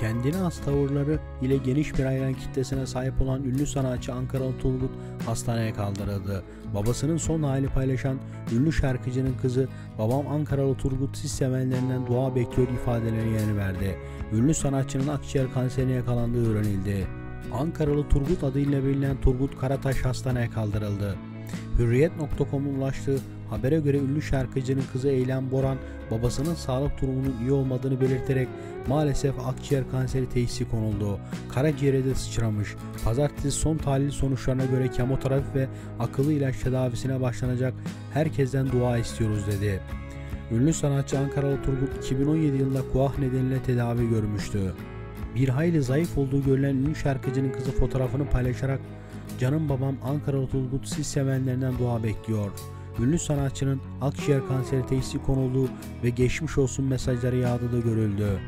Kendine has tavırları ile geniş bir hayran kitlesine sahip olan ünlü sanatçı Ankaralı Turgut hastaneye kaldırıldı. Babasının son hali paylaşan ünlü şarkıcının kızı babam Ankaralı Turgut siz sevenlerinden dua bekliyor ifadeleri yer verdi. Ünlü sanatçının akciğer kanserine yakalandığı öğrenildi. Ankaralı Turgut adıyla bilinen Turgut Karataş hastaneye kaldırıldı. Hürriyet.com'un ulaştığı habere göre ünlü şarkıcının kızı Eylem Boran babasının sağlık durumunun iyi olmadığını belirterek maalesef akciğer kanseri teşhisi konuldu. Karaciğere de sıçramış. Pazartesi son tahlil sonuçlarına göre kemoterapi ve akıllı ilaç tedavisine başlanacak. Herkesten dua istiyoruz dedi. Ünlü sanatçı Ankaralı Turgut 2017 yılında kuah nedeniyle tedavi görmüştü. Bir hayli zayıf olduğu görülen ünlü şarkıcının kızı fotoğrafını paylaşarak Canım babam Ankaralı Turgut sevenlerinden dua bekliyor. Ünlü sanatçının akciğer kanseri teşhisi konulduğu ve geçmiş olsun mesajları yağdığı da görüldü.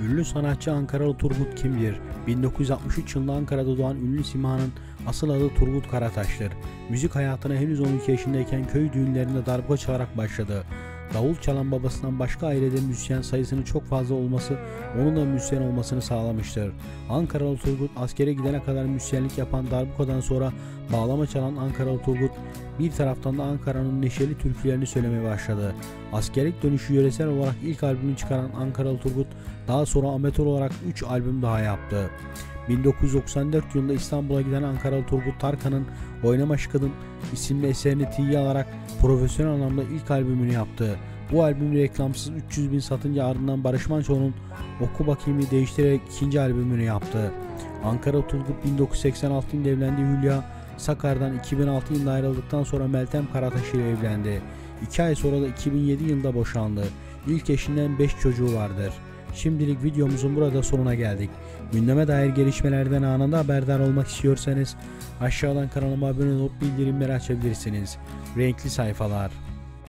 Ünlü sanatçı Ankaralı Turgut kimdir? 1963 yılında Ankara'da doğan ünlü simanın asıl adı Turgut Karataş'tır. Müzik hayatına henüz 12 yaşındayken köy düğünlerinde darbuka çalarak başladı. Davul çalan babasından başka ailede müzisyen sayısının çok fazla olması onun da müzisyen olmasını sağlamıştır. Ankaralı Turgut askere gidene kadar müzisyenlik yapan darbukadan sonra bağlama çalan Ankaralı Turgut bir taraftan da Ankara'nın neşeli türkülerini söylemeye başladı. Askerlik dönüşü yöresel olarak ilk albümünü çıkaran Ankaralı Turgut daha sonra amatör olarak 3 albüm daha yaptı. 1994 yılında İstanbul'a giden Ankaralı Turgut Tarkan'ın Oynama Şıkıdım isimli eserini tiye alarak profesyonel anlamda ilk albümünü yaptı. Bu albüm reklamsız 300 bin satınca ardından Barış Manço'nun Oku Bakayım'ı değiştirerek ikinci albümünü yaptı. Ankara Turgut 1986 yılında evlendi Hülya Sakar'dan 2006 yılında ayrıldıktan sonra Meltem Karataş ile evlendi. 2 ay sonra da 2007 yılında boşandı. İlk eşinden 5 çocuğu vardır. Şimdilik videomuzun burada sonuna geldik. Gündeme dair gelişmelerden anında haberdar olmak istiyorsanız aşağıdan kanalıma abone olup bildirimleri açabilirsiniz. Renkli sayfalar.